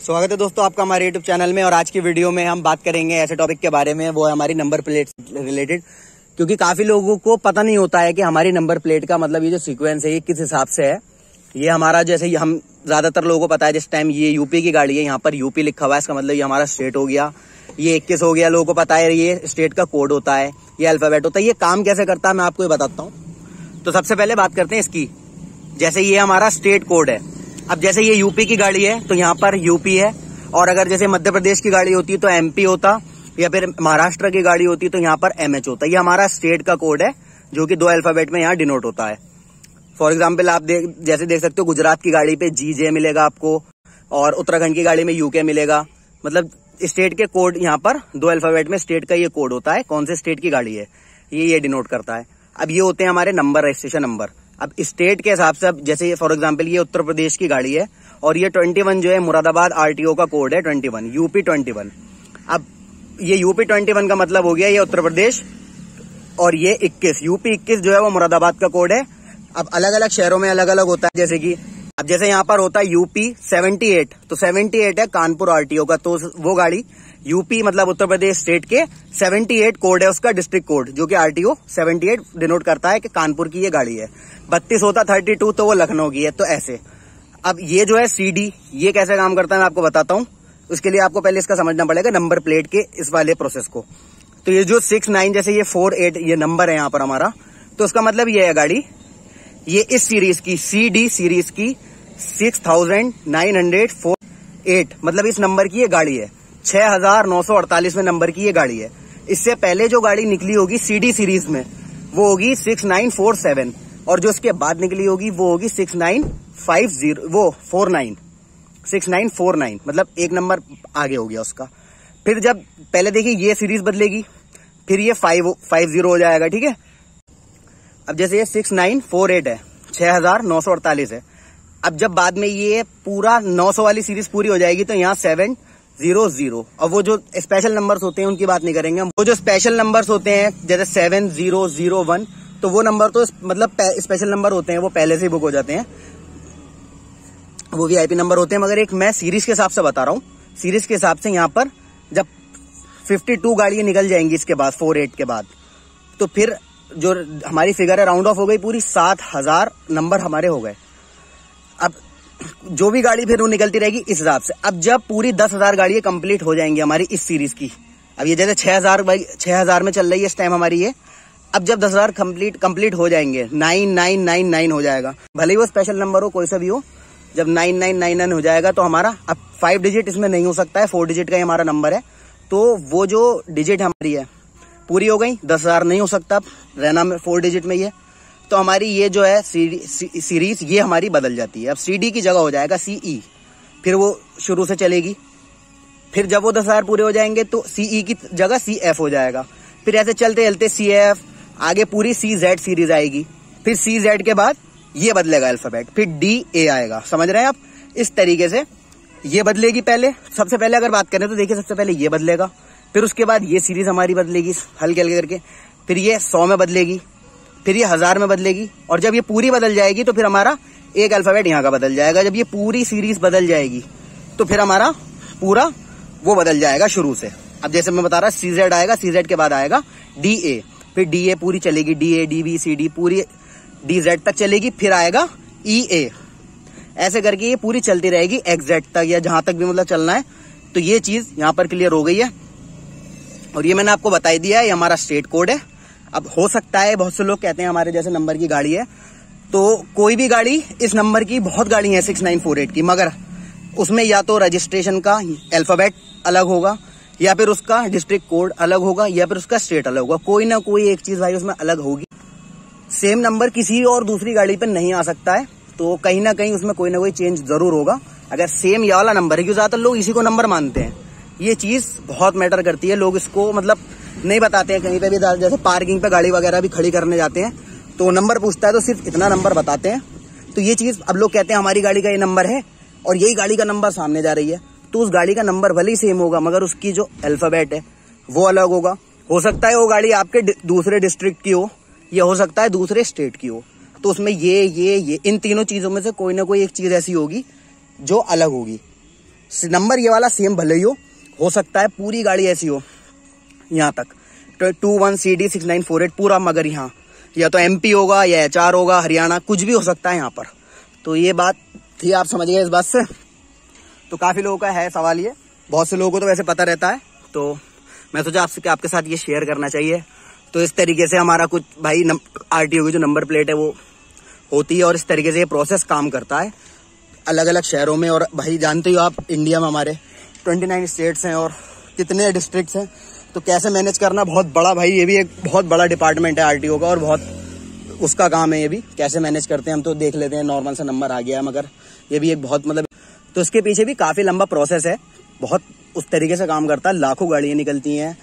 स्वागत है दोस्तों आपका हमारे यूट्यूब चैनल में और आज की वीडियो में हम बात करेंगे ऐसे टॉपिक के बारे में, वो है हमारी नंबर प्लेट रिलेटेड क्योंकि काफ़ी लोगों को पता नहीं होता है कि हमारी नंबर प्लेट का मतलब ये जो सीक्वेंस है, ये किस हिसाब से है। ये हमारा जैसे हम ज़्यादातर लोगों को पता है, जिस टाइम ये यूपी की गाड़ी है, यहाँ पर यूपी लिखा हुआ है, इसका मतलब ये हमारा स्टेट हो गया। ये इक्कीस हो गया, लोगों को पता है, ये स्टेट का कोड होता है, ये अल्फ़ाबेट होता है, ये काम कैसे करता है, मैं आपको ये बताता हूँ। तो सबसे पहले बात करते हैं इसकी। जैसे ये हमारा स्टेट कोड है अब जैसे ये यूपी की गाड़ी है तो यहाँ पर यूपी है, और अगर जैसे मध्य प्रदेश की गाड़ी होती तो एमपी होता, या फिर महाराष्ट्र की गाड़ी होती तो यहाँ पर एमएच होता। ये हमारा स्टेट का कोड है, जो कि दो अल्फ़ाबेट में यहाँ डिनोट होता है। फॉर एग्ज़ाम्पल आप देख, जैसे देख सकते हो, गुजरात की गाड़ी पे जी जे मिलेगा आपको, और उत्तराखंड की गाड़ी में यूके मिलेगा। मतलब स्टेट के कोड यहाँ पर, दो अल्फ़ाबेट में स्टेट का ये कोड होता है, कौन से स्टेट की गाड़ी है, ये ये डिनोट करता है। अब ये होते हैं हमारे नंबर रजिस्ट्रेशन नंबर अब स्टेट के हिसाब से अब जैसे फॉर एग्ज़ाम्पल ये उत्तर प्रदेश की गाड़ी है और ये 21 जो है मुरादाबाद आरटीओ का कोड है 21 यूपी 21 अब ये यूपी 21 का मतलब हो गया ये उत्तर प्रदेश और ये 21 यूपी 21 जो है वो मुरादाबाद का कोड है। अब अलग अलग शहरों में अलग अलग होता है, जैसे कि अब जैसे यहाँ पर होता है यूपी 78 तो 78 है कानपुर आरटीओ का तो वो गाड़ी, यूपी मतलब उत्तर प्रदेश स्टेट के 78 कोड है उसका डिस्ट्रिक्ट कोड जो कि आरटीओ 78 डिनोट करता है कि कानपुर की ये गाड़ी है। बत्तीस होता 32 तो वो लखनऊ की है तो ऐसे। अब ये जो है सीडी ये कैसे काम करता है मैं आपको बताता हूँ। उसके लिए आपको पहले इसका समझना पड़ेगा नंबर प्लेट के इस वाले प्रोसेस को। तो ये जो सिक्स नाइन जैसे ये फोर एट ये नंबर है यहाँ पर हमारा तो उसका मतलब ये है गाड़ी। ये इस सीरीज़ की सी डी सीरीज़ की six thousand nine hundred four eight मतलब इस नंबर की ये गाड़ी है। छह हज़ार नौ सौ अड़तालीस में नंबर की ये गाड़ी है। इससे पहले जो गाड़ी निकली होगी सीडी सीरीज़ में, वो होगी सिक्स नाइन फोर सेवन और जो इसके बाद निकली होगी, वो होगी सिक्स नाइन फाइव ज़ीरो, वो four nine, six nine four nine मतलब एक नंबर आगे हो गया उसका। फिर जब पहले देखिए ये सीरीज़ बदलेगी, फिर ये फाइव फाइव ज़ीरो हो जाएगा, ठीक है? अब जैसे ये सिक्स नाइन फोर एट है, छह हज़ार नौ सौ अड़तालीस है अब जब बाद में ये पूरा नौ सौ वाली सीरीज़ पूरी हो जाएगी तो यहाँ सेवन ज़ीरो ज़ीरो। और वो जो स्पेशल नंबर्स होते हैं, उनकी बात नहीं करेंगे वो जो स्पेशल नंबर्स होते हैं, जैसे सेवन ज़ीरो ज़ीरो वन तो वो नंबर तो मतलब स्पेशल नंबर होते हैं, वो पहले से ही बुक हो जाते हैं। वो वी आईपी नंबर होते हैं, मगर एक मैं सीरीज़ के हिसाब से बता रहा हूँ। सीरीज़ के हिसाब से यहाँ पर जब 52 गाड़ियाँ निकल जाएँगी इसके बाद फोर एट के बाद तो फिर जो हमारी फिगर है राउंड ऑफ़ हो गई पूरी, सात हज़ार नंबर हमारे हो गए। जो भी गाड़ी फिर वो निकलती रहेगी इस हिसाब से। अब जब पूरी दस हज़ार गाड़ियाँ कंप्लीट हो जाएँगी हमारी इस सीरीज़ की, अब ये जैसे छह हज़ार भाई, छह हज़ार में चल रही है इस टाइम हमारी ये, अब जब दस हज़ार कंप्लीट कंप्लीट हो जाएँगे नाइन नाइन नाइन नाइन हो जाएगा। भले ही वो स्पेशल नंबर हो, कोई सा भी हो, जब नाइन नाइन नाइन नाइन हो जाएगा तो हमारा, अब फाइव डिजिट इसमें नहीं हो सकता है फोर डिजिट का ही हमारा नंबर है। तो वो जो डिजिट हमारी है, पूरी हो गई, दस हज़ार नहीं हो सकता अब रहना में फोर डिजिट में ये तो हमारी ये जो है सीरीज़, ये हमारी बदल जाती है। अब सी डी की जगह हो जाएगा सी ई e। फिर वो शुरू से चलेगी। फिर जब वो दस हज़ार पूरे हो जाएँगे तो सी ई e की जगह सी एफ़ हो जाएगा। फिर ऐसे चलते चलते सी एफ़ आगे पूरी सी जेड सीरीज़ आएगी। फिर सी जेड के बाद ये बदलेगा अल्फ़ाबेट फिर डी ए आएगा। समझ रहे हैं आप? इस तरीके से ये बदलेगी पहले। सबसे पहले अगर बात करें तो देखिए, सबसे पहले ये बदलेगा। फिर उसके बाद ये सीरीज़ हमारी बदलेगी, हल्के हल्के करके। फिर ये सौ में बदलेगी। फिर ये हज़ार में बदलेगी। और जब ये पूरी बदल जाएगी तो फिर हमारा एक अल्फ़ाबेट यहाँ का बदल जाएगा। जब ये पूरी सीरीज़ बदल जाएगी तो फिर हमारा पूरा वो बदल जाएगा शुरू से। अब जैसे मैं बता रहा सी जेड आएगा सीजेड के बाद आएगा डी ए फिर डी ए पूरी चलेगी D A D B C D पूरी डी जेड तक चलेगी, फिर आएगा ई e ए ऐसे करके ये पूरी चलती रहेगी एक्जेड तक, या जहाँ तक भी मतलब चलना है। तो ये चीज़ यहाँ पर क्लियर हो गई है। और ये मैंने आपको बताई दिया है, ये हमारा स्टेट कोड है। अब हो सकता है बहुत से लोग कहते हैं हमारे जैसे नंबर की गाड़ी है तो कोई भी गाड़ी इस नंबर की बहुत गाड़ी है सिक्स नाइन फोर एट की, मगर उसमें या तो रजिस्ट्रेशन का अल्फ़ाबेट अलग होगा, या फिर उसका डिस्ट्रिक्ट कोड अलग होगा, या फिर उसका स्टेट अलग होगा, कोई ना कोई एक चीज़ भाई उसमें अलग होगी। सेम नंबर किसी और दूसरी गाड़ी पर नहीं आ सकता है तो कहीं ना कहीं उसमें कोई ना कोई चेंज ज़रूर होगा। अगर सेम या वाला नंबर है, क्योंकि ज़्यादातर लोग इसी को नंबर मानते हैं। ये चीज़ बहुत मैटर करती है, लोग इसको मतलब नहीं बताते हैं, कहीं पे भी जैसे पार्किंग पे गाड़ी वगैरह भी खड़ी करने जाते हैं तो नंबर पूछता है तो सिर्फ़ इतना नंबर बताते हैं। तो ये चीज़ अब लोग कहते हैं, हमारी गाड़ी का ये नंबर है और यही गाड़ी का नंबर सामने जा रही है। तो उस गाड़ी का नंबर भले ही सेम होगा, मगर उसकी जो अल्फ़ाबेट है, वो अलग होगा। हो सकता है वो गाड़ी आपके दूसरे डिस्ट्रिक्ट की हो, या हो सकता है दूसरे स्टेट की हो। तो उसमें ये ये ये, इन तीनों चीज़ों में से कोई ना कोई एक चीज़ ऐसी होगी जो अलग होगी। नंबर ये वाला सेम भले ही हो हो सकता है पूरी गाड़ी ऐसी हो यहाँ तक। Two one C D six nine four eight पूरा मगर यहाँ। या तो एमपी होगा, या एच आर होगा, हरियाणा, कुछ भी हो सकता है यहाँ पर। तो ये बात थी, आप समझ गए इस बात से। तो काफ़ी लोगों का है सवाल ये। बहुत से लोगों को तो वैसे पता रहता है। तो मैं सोचा आपसे आपके साथ ये शेयर करना चाहिए। तो इस तरीके से हमारा कुछ भाई आरटीओ की जो नंबर प्लेट है, वो होती है और इस तरीके से ये प्रोसेस काम करता है। अलग अलग शहरों में और भाई जानते हो आप इंडिया में हमारे। 29 स्टेट्स हैं और कितने डिस्ट्रिक्ट्स हैं। तो कैसे मैनेज करना? बहुत बड़ा भाई, ये भी एक बहुत बड़ा डिपार्टमेंट है आरटीओ का और बहुत उसका काम है ये भी। कैसे मैनेज करते हैं हम तो देख लेते हैं नॉर्मल सा नंबर आ गया मगर ये भी एक बहुत मतलब तो इसके पीछे भी काफ़ी लंबा प्रोसेस है। बहुत उस तरीके से काम करता है, लाखों गाड़ियाँ निकलती हैं,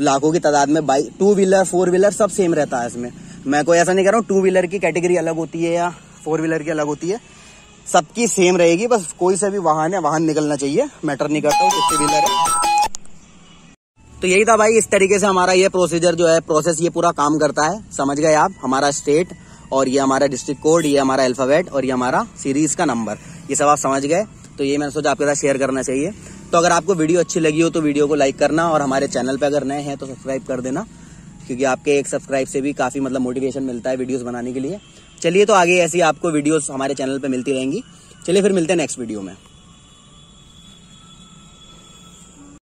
लाखों की तादाद में bike two wheeler four wheeler सब सेम रहता है इसमें। मैं कोई ऐसा नहीं कर रहा हूँ टू व्हीलर की कैटेगरी अलग होती है या फोर व्हीलर की अलग होती है। सबकी सेम रहेगी, बस कोई सा भी वाहन है, वाहन निकलना चाहिए। मैटर नहीं करता हूँ कितने व्हीलर है। तो यही था भाई, इस तरीके से हमारा ये प्रोसीजर जो है प्रोसेस ये पूरा काम करता है। समझ गए आप? हमारा स्टेट और ये हमारा डिस्ट्रिक्ट कोड ये हमारा अल्फ़ाबेट और ये हमारा सीरीज़ का नंबर ये सब आप समझ गए? तो ये मैंने सोचा आपके साथ शेयर करना चाहिए। तो अगर आपको वीडियो अच्छी लगी हो तो वीडियो को लाइक करना और हमारे चैनल पे अगर नए हैं तो सब्सक्राइब कर देना। क्योंकि आपके एक सब्सक्राइब से भी काफ़ी मतलब मोटिवेशन मिलता है वीडियोस बनाने के लिए। चलिए तो आगे ऐसी आपको वीडियोस हमारे चैनल पे मिलती रहेंगी। चलिए फिर मिलते हैं नेक्स्ट वीडियो में।